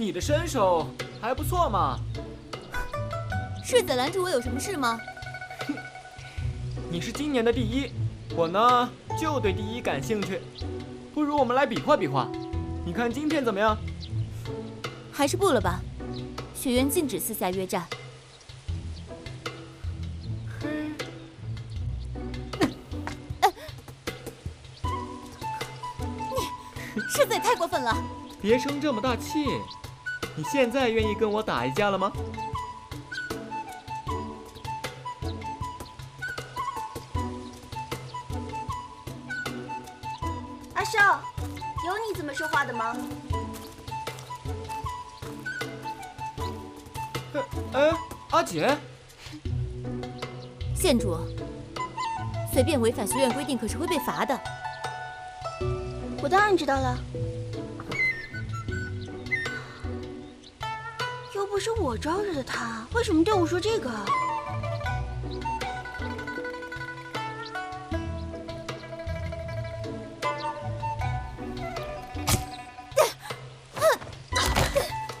你的身手还不错嘛。世子拦住我有什么事吗？你是今年的第一，我呢就对第一感兴趣。不如我们来比划比划，你看今天怎么样？还是不了吧，学院禁止私下约战。你世子也太过分了！别生这么大气，你现在愿意跟我打一架了吗？阿寿，有你这么说话的吗？哎，阿姐，县主，随便违反学院规定可是会被罚的。我当然知道了，又不是我招惹的他，为什么对我说这个？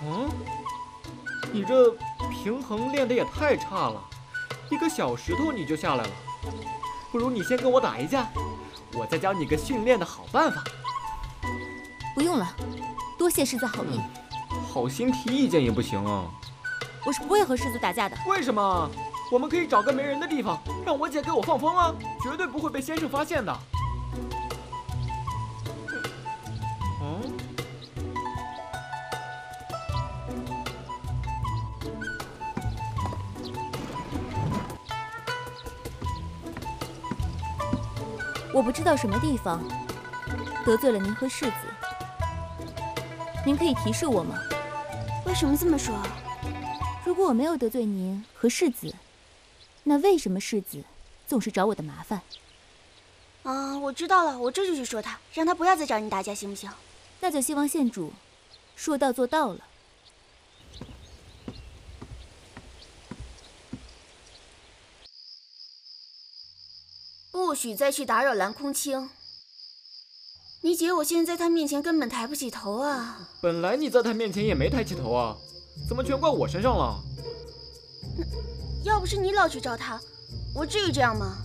嗯，你这平衡练得也太差了，一个小石头你就下来了。不如你先跟我打一架，我再教你个训练的好办法。不用了，多谢师子好意。好心提意见也不行啊。我是不会和世子打架的。为什么？我们可以找个没人的地方，让我姐给我放风啊，绝对不会被先生发现的。我不知道什么地方得罪了您和世子，您可以提示我吗？为什么这么说？如果我没有得罪您和世子，那为什么世子总是找我的麻烦？啊，我知道了，我这就去说他，让他不要再找你打架，行不行？那就希望县主说到做到了。不许再去打扰蓝空清。你姐我现在在她面前根本抬不起头啊！本来你在他面前也没抬起头啊，怎么全怪我身上了？要不是你老去找他，我至于这样吗？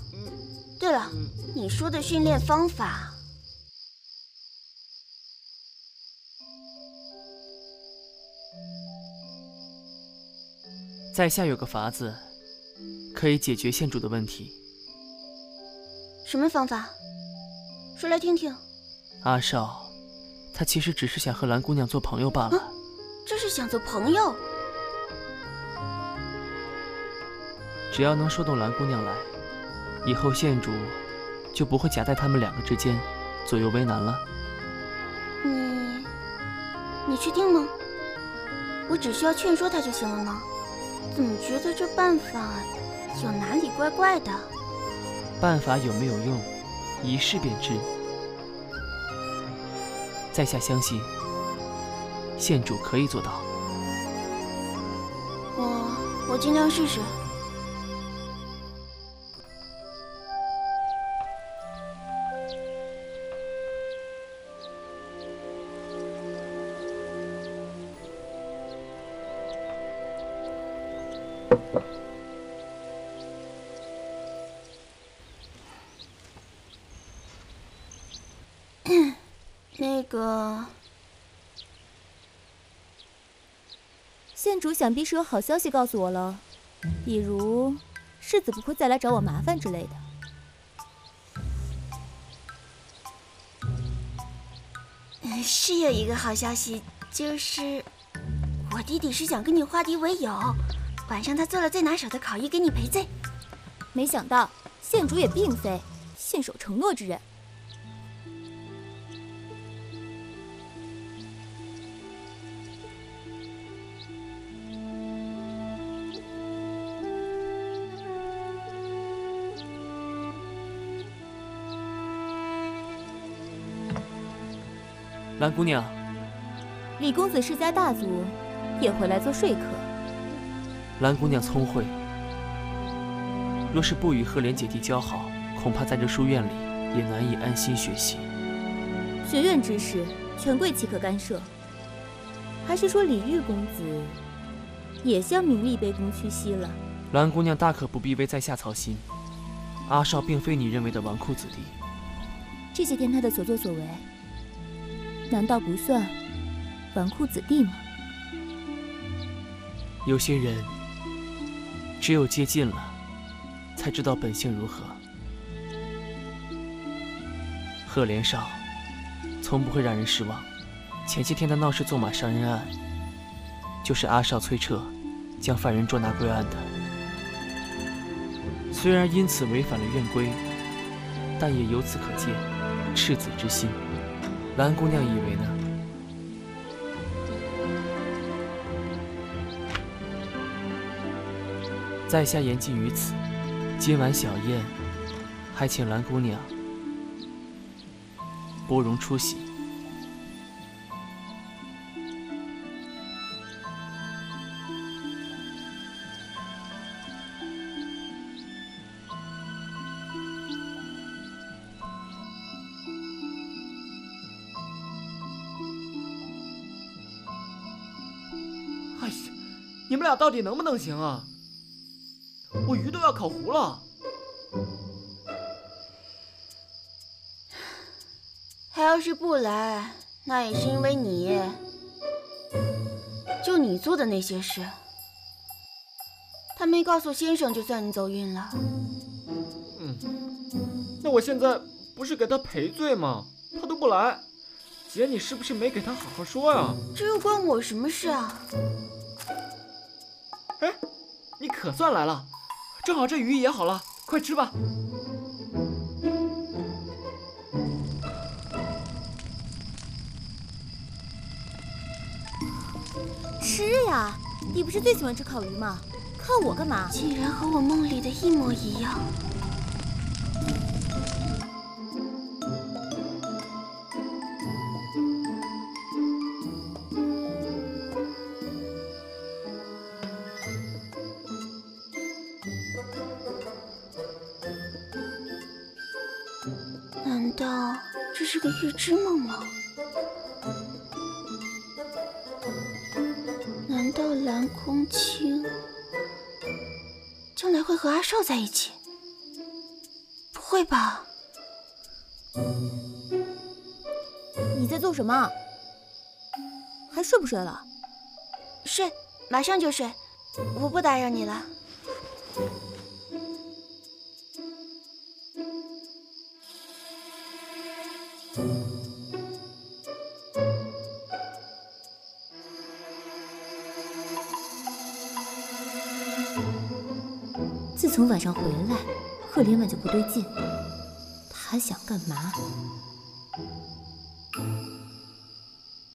对了，你说的训练方法，在下有个法子，可以解决县主的问题。什么方法？说来听听。阿少，他其实只是想和蓝姑娘做朋友罢了。这是想做朋友？只要能说动蓝姑娘来，以后县主就不会夹在他们两个之间，左右为难了。你，你确定吗？我只需要劝说他就行了吗？怎么觉得这办法有哪里怪怪的？办法有没有用，一试便知。在下相信，县主可以做到。我我尽量试试。那个县主想必是有好消息告诉我了，比如世子不会再来找我麻烦之类的。是有一个好消息，就是我弟弟是想跟你化敌为友，晚上他做了最拿手的烤鱼给你赔罪。没想到县主也并非信守承诺之人。蓝姑娘，李公子世家大族，也会来做说客。蓝姑娘聪慧，若是不与赫连姐弟交好，恐怕在这书院里也难以安心学习。学院之事，权贵岂可干涉？还是说李玉公子也向名利卑躬屈膝了？蓝姑娘大可不必为在下操心。阿少并非你认为的纨绔子弟。这些天他的所作所为，难道不算纨绔子弟吗？有些人只有接近了，才知道本性如何。赫连少从不会让人失望。前些天的闹市纵马伤人案，就是阿少崔彻将犯人捉拿归案的。虽然因此违反了院规，但也由此可见赤子之心。蓝姑娘以为呢？在下言尽于此。今晚小宴，还请蓝姑娘拨容出席。你们俩到底能不能行啊？我鱼都要烤糊了。他要是不来，那也是因为你，就你做的那些事，他没告诉先生，就算你走运了。嗯，那我现在不是给他赔罪吗？他都不来，姐，你是不是没给他好好说呀？这又关我什么事啊？哎，你可算来了，正好这鱼也好了，快吃吧。吃呀！你不是最喜欢吃烤鱼吗？看我干嘛？竟然和我梦里的一模一样。道这是个预知梦吗？难道蓝空清将来会和阿少在一起？不会吧？你在做什么？还睡不睡了？睡，马上就睡，我不打扰你了。自从晚上回来，赫连婉就不对劲。他想干嘛？